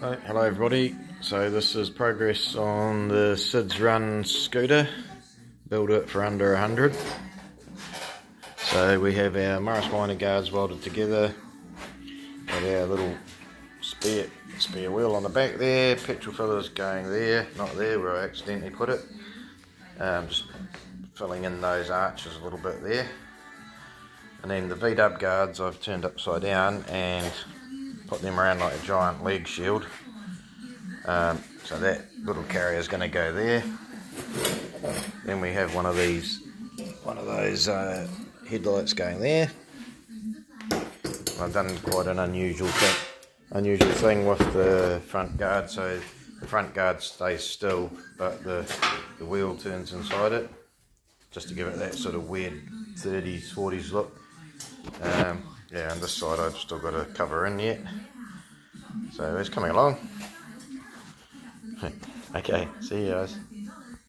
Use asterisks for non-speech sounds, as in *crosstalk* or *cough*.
Right, hello everybody. So this is progress on the Syd's Run scooter. Build it for under 100. So we have our Morris Minor guards welded together. Got our little spare spare wheel on the back there. Petrol fillers going there, not there where I accidentally put it. Um, just filling in those arches a little bit there. And then the V-dub guards I've turned upside down and put them around like a giant leg shield. Um, so that little carrier is going to go there. Then we have one of these, one of those uh, headlights going there. I've done quite an unusual thing, unusual thing with the front guard. So the front guard stays still, but the the wheel turns inside it, just to give it that sort of weird 30s, 40s look. Um, yeah, on this side I've still got to cover in yet. So it's coming along. *laughs* okay, see you guys.